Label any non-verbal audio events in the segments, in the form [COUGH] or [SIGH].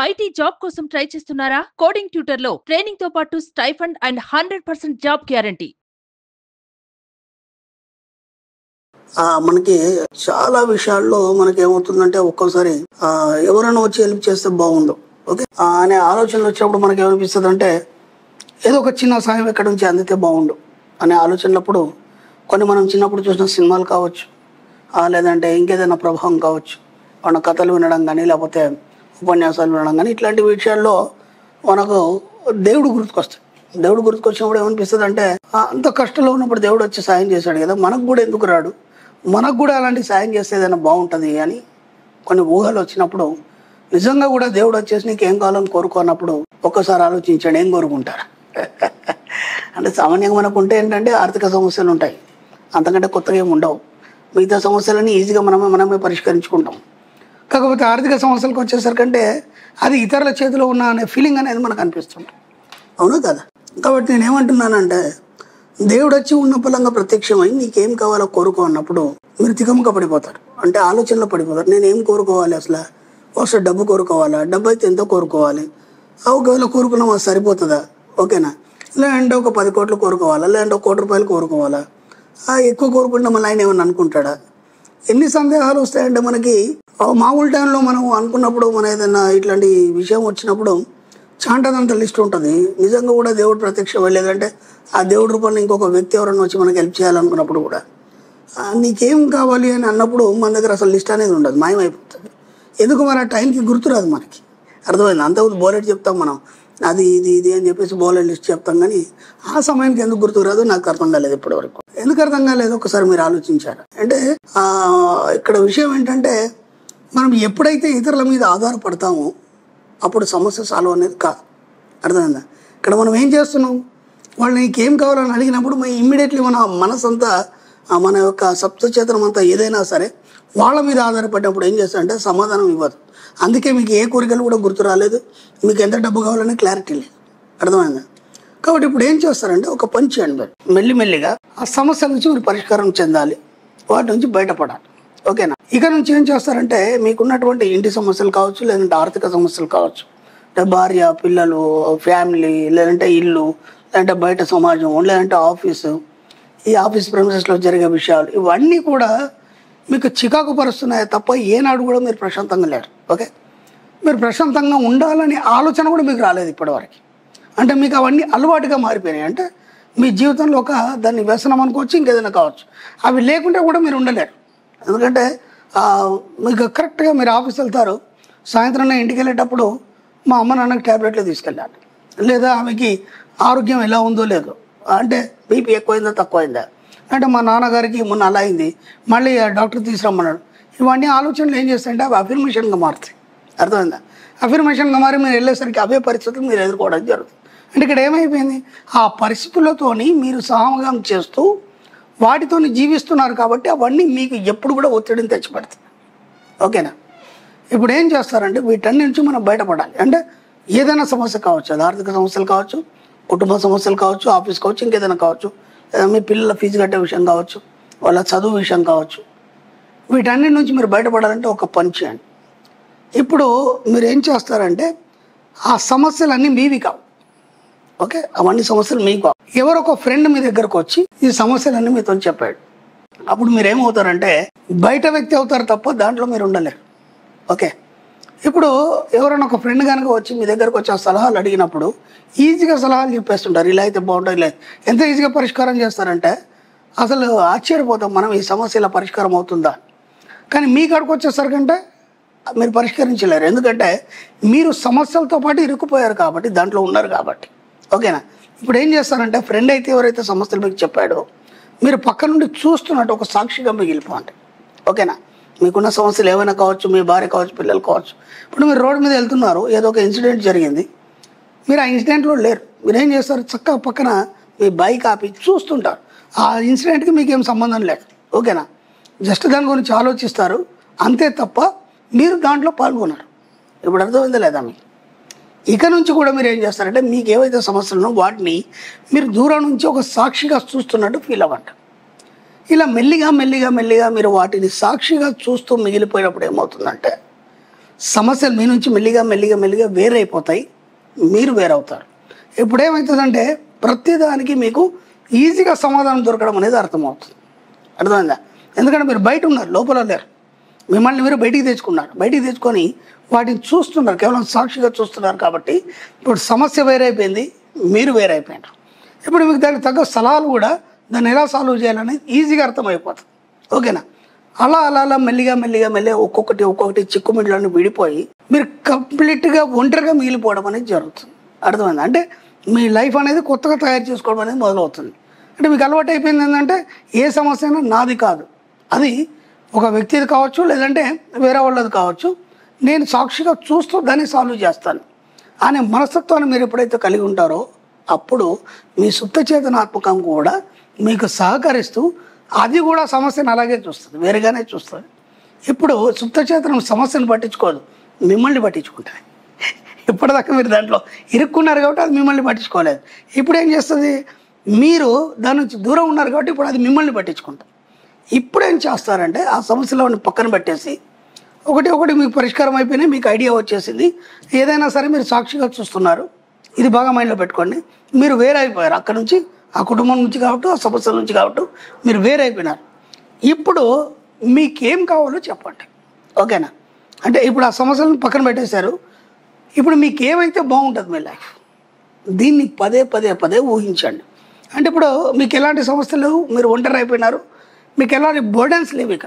IT job కోసం try చేస్తున్నారా? Coding ట్యూటర్లో ట్రైనింగ్తో పాటు stipend and hundred percent job guarantee. మనకి చాలా విషయాల్లో మనకి ఏమవుతుందంటే ఒక్కోసారి ఎవరైనా వచ్చి హెల్ప్ చేస్తే బాగుండు. ఓకే? అనే ఆలోచనలు వచ్చినప్పుడు మనకి ఏమనిపిస్తుంది అంటే ఏదో ఒక చిన్న సాయం ఎక్కడి నుంచి అందితే బాగుండు అనే ఆలోచనలప్పుడు కొన్ని మనం చిన్నప్పుడు చూసిన సినిమాలు కావచ్చు లేదంటే ఇంకేదైనా ప్రభావం కావచ్చు మన కథలు వినడం కానీ లేకపోతే ఉపన్యాసాలు వినడం కానీ ఇట్లాంటి విషయాల్లో మనకు దేవుడు గుర్తుకొస్తాడు. దేవుడు గుర్తుకొచ్చినప్పుడు ఏమనిపిస్తుంది అంటే అంత కష్టంలో ఉన్నప్పుడు దేవుడు వచ్చి సాయం చేశాడు కదా మనకు కూడా ఎందుకు రాడు? మనకు కూడా అలాంటి సాయం చేస్తే ఏదైనా బాగుంటుంది అని కొన్ని ఊహలు వచ్చినప్పుడు నిజంగా కూడా దేవుడు వచ్చేసి నీకు ఏం కావాలని కోరుకున్నప్పుడు ఒక్కసారి ఆలోచించండి ఏం కోరుకుంటారు? [LAUGHS] అంటే సామాన్యంగా మనకు ఉంటే ఏంటంటే ఆర్థిక సమస్యలు ఉంటాయి. అంతకంటే కొత్తగా ఏమి ఉండవు. మిగతా సమస్యలని ఈజీగా మనమే మనమే పరిష్కరించుకుంటాం. కాకపోతే ఆర్థిక సమస్యలకు వచ్చేసరికంటే అది ఇతరుల చేతిలో ఉన్న అనే ఫీలింగ్ అనేది మనకు అనిపిస్తుంది. అవును కదా? కాబట్టి నేను ఏమంటున్నానంటే దేవుడు వచ్చి ఉన్న పలంగా ప్రత్యక్షమై నీకేం కావాలో కోరుకో అన్నప్పుడు మీరు తికమక పడిపోతారు. అంటే ఆలోచనలో పడిపోతారు. నేను ఏం కోరుకోవాలి అసలు? ఒకసారి డబ్బు కోరుకోవాలా? డబ్బు అయితే ఎంతో కోరుకోవాలి. ఆ ఒకవేళ కోరుకున్నాం అది సరిపోతుందా? ఓకేనా? లేదంటే ఒక పది కోట్లు కోరుకోవాలా? లేదంటే ఒక కోటి రూపాయలు కోరుకోవాలా? ఎక్కువ కోరుకుంటే మళ్ళీ ఆయన ఏమన్నా అనుకుంటాడా? ఎన్ని సందేహాలు వస్తాయంటే మనకి మామూలు టైంలో మనం అనుకున్నప్పుడు మన ఏదైనా ఇట్లాంటి విషయం వచ్చినప్పుడు చాంటదంత లిస్ట్ ఉంటుంది. నిజంగా కూడా దేవుడు ప్రత్యక్ష లేదంటే ఆ దేవుడి రూపంలో ఇంకొక వ్యక్తి ఎవరైనా వచ్చి మనకి హెల్ప్ చేయాలనుకున్నప్పుడు కూడా. నీకేం కావాలి అని అన్నప్పుడు మన దగ్గర అసలు లిస్ట్ అనేది ఉండదు. మాయమైపోతుంది. ఎందుకు మరి ఆ టైంకి గుర్తురాదు మనకి? అర్థమైంది? అంత బోలెట్ చెప్తాం మనం. అది ఇది ఇది అని చెప్పేసి బోలెట్ లిస్ట్ చెప్తాం కానీ ఆ సమయానికి ఎందుకు గుర్తురాదు నాకు అర్థం కాలేదు ఇప్పటివరకు. ఎందుకు అర్థం కాలేదు? ఒకసారి మీరు ఆలోచించారు? అంటే ఇక్కడ విషయం ఏంటంటే మనం ఎప్పుడైతే ఇతరుల మీద ఆధారపడతామో అప్పుడు సమస్య సాల్వ్ అనేది కాదు అర్థమైందా? ఇక్కడ మనం ఏం చేస్తున్నాం? వాళ్ళు నీకేం కావాలని అడిగినప్పుడు మనం ఇమ్మీడియట్లీ మన మనసంతా మన యొక్క సప్తచేతనం అంతా ఏదైనా సరే వాళ్ళ మీద ఆధారపడినప్పుడు ఏం చేస్తారంటే సమాధానం ఇవ్వదు అందుకే మీకు ఏ కోరికలు కూడా గుర్తు రాలేదు. మీకు ఎంత డబ్బు కావాలని క్లారిటీ లేదు. అర్థమైందా? కాబట్టి ఇప్పుడు ఏం చేస్తారంటే ఒక పని చేయండి మీరు మెల్లిమెల్లిగా ఆ సమస్య నుంచి మీరు పరిష్కారం చెందాలి. వాటి నుంచి బయటపడాలి. ఓకేనా? ఇక నుంచి ఏం చేస్తారంటే మీకున్నటువంటి ఇంటి సమస్యలు కావచ్చు లేదంటే ఆర్థిక సమస్యలు కావచ్చు అంటే భార్య పిల్లలు ఫ్యామిలీ లేదంటే ఇల్లు లేదంటే బయట సమాజం లేదంటే ఆఫీసు ఈ ఆఫీస్ ప్రెమిసెస్లో జరిగే విషయాలు ఇవన్నీ కూడా మీకు చికాకు పరుస్తున్నాయి తప్ప ఏనాడు కూడా మీరు ప్రశాంతంగా లేరు. ఓకే? మీరు ప్రశాంతంగా ఉండాలనే ఆలోచన కూడా మీకు రాలేదు ఇప్పటివరకు. అంటే మీకు అవన్నీ అలవాటుగా మారిపోయినాయి. అంటే మీ జీవితంలో ఒక దాన్ని వ్యసనం అనుకోవచ్చు ఇంకేదైనా కావచ్చు. అవి లేకుంటే కూడా మీరు ఉండలేరు. ఎందుకంటే మీకు కరెక్ట్గా మీరు ఆఫీస్ వెళ్తారు సాయంత్రం ఇంటికి వెళ్ళేటప్పుడు మా అమ్మ నాన్నకి ట్యాబ్లెట్లు తీసుకెళ్ళాలి. లేదా ఆమెకి ఆరోగ్యం ఎలా ఉందో లేదో. అంటే బీపీ ఎక్కువైందా తక్కువైందా. అంటే మా నాన్నగారికి మొన్న అలా అయింది మళ్ళీ ఆ డాక్టర్ తీసుకురమ్మన్నాడు. ఇవన్నీ ఆలోచనలు ఏం చేస్తాయంటే అవి అఫిర్మేషన్గా మారుతాయి. అర్థమైందా? అఫిర్మేషన్గా మారి మీరు వెళ్ళేసరికి అవే పరిస్థితులు మీరు ఎదుర్కోవడం జరుగుతుంది. అంటే ఇక్కడ ఏమైపోయింది? ఆ పరిస్థితులతోని మీరు సహమగం చేస్తూ వాటితోని జీవిస్తున్నారు కాబట్టి అవన్నీ మీకు ఎప్పుడు కూడా ఒత్తిడిని తెచ్చిపెడతాయి. ఓకేనా? ఇప్పుడు ఏం చేస్తారంటే వీటన్ని నుంచి మనం బయటపడాలి. అంటే ఏదైనా సమస్య కావచ్చు అది ఆర్థిక సమస్యలు కావచ్చు కుటుంబ సమస్యలు కావచ్చు ఆఫీస్ కావచ్చు ఇంకేదైనా కావచ్చు లేదా మీ పిల్లల ఫీజు కట్టే విషయం కావచ్చు వాళ్ళ చదువు విషయం కావచ్చు. వీటన్నిటి నుంచి మీరు బయటపడాలంటే ఒక పని చేయండి. ఇప్పుడు మీరు ఏం చేస్తారంటే ఆ సమస్యలన్నీ మీవి కావు. ఓకే? అవన్నీ సమస్యలు మీకు. ఎవరొక ఎవరో ఒక ఫ్రెండ్ మీ దగ్గరకు వచ్చి ఈ సమస్యలన్నీ మీతో చెప్పాడు. అప్పుడు మీరు ఏమవుతారంటే బయట వ్యక్తి అవుతారు తప్ప దాంట్లో మీరు ఉండలేరు. ఓకే? ఇప్పుడు ఎవరైనా ఒక ఫ్రెండ్ కనుక వచ్చి మీ దగ్గరకు వచ్చి ఆ సలహాలు అడిగినప్పుడు ఈజీగా సలహాలు చెప్పేస్తుంటారు. ఇలా అయితే బాగుంటుంది ఇలా ఎంత ఈజీగా పరిష్కారం చేస్తారంటే అసలు ఆశ్చర్యపోతాం మనం ఈ సమస్య ఇలా పరిష్కారం అవుతుందా? కానీ మీ కాడికి వచ్చేసరికంటే మీరు పరిష్కరించలేరు. ఎందుకంటే మీరు సమస్యలతో పాటు ఇరుక్కుపోయారు కాబట్టి దాంట్లో ఉన్నారు కాబట్టి. ఓకేనా? ఇప్పుడు ఏం చేస్తారంటే ఫ్రెండ్ అయితే ఎవరైతే సమస్యలు మీకు చెప్పాడో మీరు పక్క నుండి చూస్తున్నట్టు ఒక సాక్షిగా మిగిలిపోండి ఓకేనా? మీకున్న సమస్యలు ఏమైనా కావచ్చు మీ భార్య కావచ్చు పిల్లలు కావచ్చు. ఇప్పుడు మీరు రోడ్డు మీద వెళ్తున్నారు ఏదో ఒక ఇన్సిడెంట్ జరిగింది. మీరు ఆ ఇన్సిడెంట్లో లేరు. మీరు ఏం చేస్తారు? చక్కగా పక్కన మీ బైక్ ఆపి చూస్తుంటారు. ఆ ఇన్సిడెంట్కి మీకేం సంబంధం లేదు. ఓకేనా? జస్ట్ దాని గురించి ఆలోచిస్తారు. అంతే తప్ప మీరు దాంట్లో పాల్గొన్నారు ఇప్పుడు అర్థమైందా లేదా మీకు? ఇక నుంచి కూడా మీరు ఏం చేస్తారంటే మీకు ఏవైతే సమస్యలను వాటిని మీరు దూరం నుంచి ఒక సాక్షిగా చూస్తున్నట్టు ఫీల్ అవ్వండి ఇలా మెల్లిగా మెల్లిగా మెల్లిగా మీరు వాటిని సాక్షిగా చూస్తూ మిగిలిపోయినప్పుడు ఏమవుతుందంటే సమస్యలు మీ నుంచి మెల్లిగా మెల్లిగా మెల్లిగా వేరైపోతాయి మీరు వేరవుతారు. ఇప్పుడు ఏమవుతుందంటే ప్రతిదానికి మీకు ఈజీగా సమాధానం దొరకడం అనేది అర్థమవుతుంది. అర్థమైందా? ఎందుకంటే మీరు బయట ఉన్నారు లోపల లేరు. మిమ్మల్ని మీరు బయటికి తెచ్చుకున్నారు. బయటికి తెచ్చుకొని వాటిని చూస్తున్నారు. కేవలం సాక్షిగా చూస్తున్నారు కాబట్టి ఇప్పుడు సమస్య వేరైపోయింది. మీరు వేరైపోయినారు. ఇప్పుడు మీకు దానికి తగ్గ స్థలాలు కూడా దాన్ని ఎలా సాల్వ్ చేయాలని ఈజీగా అర్థమైపోతుంది. ఓకేనా? అలా అలా అలా మెల్లిగా మెల్లిగా మెల్లిగా ఒక్కొక్కటి ఒక్కొక్కటి చిక్కుమిడ్లను విడిపోయి మీరు కంప్లీట్గా ఒంటరిగా మిగిలిపోవడం అనేది జరుగుతుంది. అర్థమైంది? అంటే మీ లైఫ్ అనేది కొత్తగా తయారు చేసుకోవడం అనేది మొదలవుతుంది. అంటే మీకు అలవాటు అయిపోయింది ఏంటంటే ఏ సమస్య అయినా నాది కాదు. అది ఒక వ్యక్తిది కావచ్చు లేదంటే వేరే వాళ్ళది కావచ్చు నేను సాక్షిగా చూస్తూ దాన్ని సాల్వ్ చేస్తాను. అనే మనస్తత్వాన్ని మీరు ఎప్పుడైతే కలిగి ఉంటారో అప్పుడు మీ సుప్త చేతనాత్మకం కూడా మీకు సహకరిస్తూ అది కూడా సమస్యను అలాగే చూస్తుంది వేరుగానే చూస్తుంది. ఇప్పుడు సుప్త చేతనం సమస్యను పట్టించుకోదు మిమ్మల్ని పట్టించుకుంటుంది ఇప్పటిదాకా మీరు దాంట్లో ఇరుక్కున్నారు కాబట్టి అది మిమ్మల్ని పట్టించుకోలేదు. ఇప్పుడు ఏం చేస్తుంది? మీరు దాని నుంచి దూరం ఉన్నారు కాబట్టి ఇప్పుడు అది మిమ్మల్ని పట్టించుకుంటుంది. ఇప్పుడేం చేస్తారంటే ఆ సమస్యలను పక్కన పెట్టేసి ఒకటి ఒకటి మీకు పరిష్కారం అయిపోయినాయి మీకు ఐడియా వచ్చేసింది. ఏదైనా సరే మీరు సాక్షిగా చూస్తున్నారు. ఇది బాగా మైండ్లో పెట్టుకోండి. మీరు వేరైపోయారు అక్కడ నుంచి ఆ కుటుంబం నుంచి కాబట్టి ఆ సమస్యల నుంచి కాబట్టి మీరు వేరైపోయినారు ఇప్పుడు మీకేం కావాలో చెప్పండి. ఓకేనా? అంటే ఇప్పుడు ఆ సమస్యలను పక్కన పెట్టేశారు. ఇప్పుడు మీకు ఏమైతే బాగుంటుంది మీ లైఫ్ దీన్ని పదే పదే పదే ఊహించండి. అంటే ఇప్పుడు మీకు ఎలాంటి సమస్యలు లేవు? మీరు ఒంటరి అయిపోయినారు. మీకు ఎలాంటి బోర్డెన్స్ లేవు ఇక.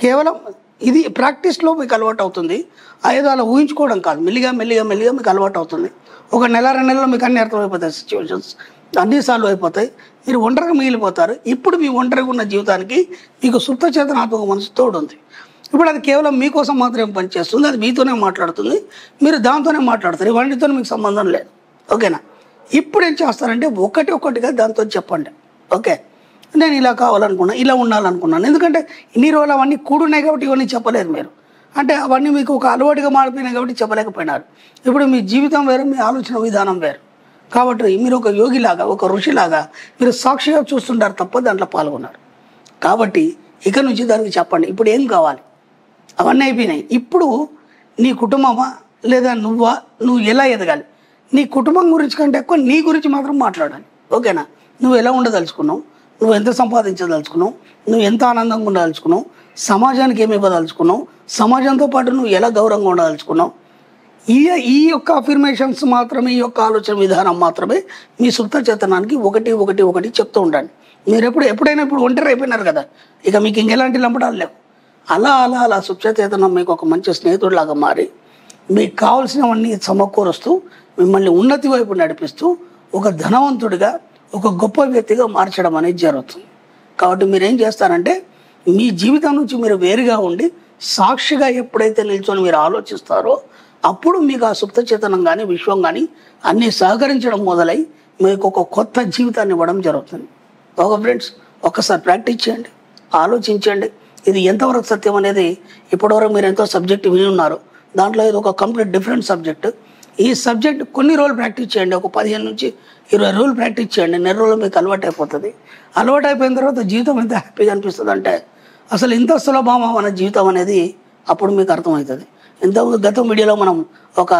కేవలం ఇది ప్రాక్టీస్లో మీకు అలవాటు అవుతుంది. ఐదు ఏదో అలా ఊహించుకోవడం కాదు. మెల్లిగా మెల్లిగా మెల్లిగా మీకు అలవాటు అవుతుంది. ఒక నెల రెండు నెలలో మీకు అన్ని అర్థమైపోతాయి సిచ్యువేషన్స్ అన్ని సాల్వ్ అయిపోతాయి. మీరు ఒంటరిగా మిగిలిపోతారు. ఇప్పుడు మీ ఒంటరిగా ఉన్న జీవితానికి మీకు సుప్త చేతనాత్మక మనసు తోడుంది. ఇప్పుడు అది కేవలం మీకోసం మాత్రమే పనిచేస్తుంది. అది మీతోనే మాట్లాడుతుంది. మీరు దాంతోనే మాట్లాడతారు. ఇవన్నీతో మీకు సంబంధం లేదు. ఓకేనా? ఇప్పుడు ఏం చేస్తారంటే ఒకటి ఒకటిగా దాంతో చెప్పండి. ఓకే? నేను ఇలా కావాలనుకున్నాను ఇలా ఉండాలనుకున్నాను. ఎందుకంటే ఇన్ని రోజులు అవన్నీ కూడున్నాయి కాబట్టి ఇవన్నీ చెప్పలేదు మీరు. అంటే అవన్నీ మీకు ఒక అలవాటుగా మారిపోయినాయి కాబట్టి చెప్పలేకపోయినారు. ఇప్పుడు మీ జీవితం వేరు మీ ఆలోచన విధానం వేరు. కాబట్టి మీరు ఒక యోగిలాగా ఒక ఋషిలాగా మీరు సాక్షిగా చూస్తుంటారు తప్ప దాంట్లో పాల్గొన్నారు కాబట్టి ఇక నుంచి దానికి చెప్పండి ఇప్పుడు ఏం కావాలి? అవన్నీ అయిపోయినాయి. ఇప్పుడు నీ కుటుంబమా లేదా నువ్వా? నువ్వు ఎలా ఎదగాలి? నీ కుటుంబం గురించి కంటే ఎక్కువ నీ గురించి మాత్రం మాట్లాడాలి. ఓకేనా? నువ్వు ఎలా ఉండదలుచుకున్నావు? నువ్వు ఎంత సంపాదించదలుచుకున్నావు? నువ్వు ఎంత ఆనందంగా ఉండదలుచుకున్నావు సమాజానికి ఏమి ఇవ్వదలుచుకున్నావు? సమాజంతో పాటు నువ్వు ఎలా గౌరవంగా ఉండదలుచుకున్నావు ఈ ఈ యొక్క అఫర్మేషన్స్ మాత్రమే ఈ యొక్క ఆలోచన విధానం మాత్రమే మీ సుప్త చేతనానికి ఒకటి ఒకటి ఒకటి చెప్తూ ఉండండి. మీరు ఎప్పుడు ఎప్పుడైనా ఇప్పుడు ఒంటరి అయిపోయినారు కదా ఇక మీకు ఇంకెలాంటి లంపడాలు లేవు. అలా అలా అలా సుప్తచేతనం మీకు ఒక మంచి స్నేహితుడిలాగా మారి మీకు కావాల్సినవన్నీ సమకూరుస్తూ మిమ్మల్ని ఉన్నతి వైపు నడిపిస్తూ ఒక ధనవంతుడిగా ఒక గొప్ప వ్యక్తిగా మార్చడం అనేది జరుగుతుంది. కాబట్టి మీరు ఏం చేస్తారంటే మీ జీవితం నుంచి మీరు వేరుగా ఉండి సాక్షిగా ఎప్పుడైతే నిల్చొని మీరు ఆలోచిస్తారో అప్పుడు మీకు ఆ సుప్త చేతనం కానీ విశ్వం కానీ అన్నీ సహకరించడం మొదలై మీకు ఒక కొత్త జీవితాన్ని ఇవ్వడం జరుగుతుంది. ఒక ఫ్రెండ్స్ ఒక్కసారి ప్రాక్టీస్ చేయండి ఆలోచించండి. ఇది ఎంతవరకు సత్యం అనేది ఇప్పటివరకు మీరు ఎంతో సబ్జెక్ట్ విని ఉన్నారు. దాంట్లో ఇది ఒక కంప్లీట్ డిఫరెంట్ సబ్జెక్టు. ఈ సబ్జెక్ట్ కొన్ని రోజులు ప్రాక్టీస్ చేయండి. ఒక పదిహేను నుంచి ఇరవై రోజులు ప్రాక్టీస్ చేయండి. నెల రోజులు మీకు అలవాటు అయిపోతుంది అలవాటు అయిపోయిన తర్వాత జీవితం ఎంత హ్యాపీగా అనిపిస్తుంది అంటే అసలు ఇంత సులభమా మన జీవితం అనేది అప్పుడు మీకు అర్థమవుతుంది. ఇంత గత మీడియాలో మనం ఒక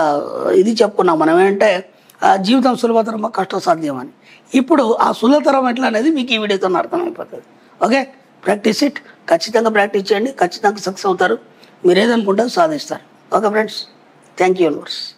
ఇది చెప్పుకున్నాం. మనం ఏంటంటే ఆ జీవితం సులభతరమా కష్టం సాధ్యం అని. ఇప్పుడు ఆ సులభతరం ఎట్లా అనేది మీకు ఈ వీడియోతో అర్థమైపోతుంది. ఓకే? Practice it. ఖచ్చితంగా ప్రాక్టీస్ చేయండి. ఖచ్చితంగా సక్సెస్ అవుతారు. మీరు ఏదనుకుంటారో సాధిస్తారు. Okay friends? Thank you universe.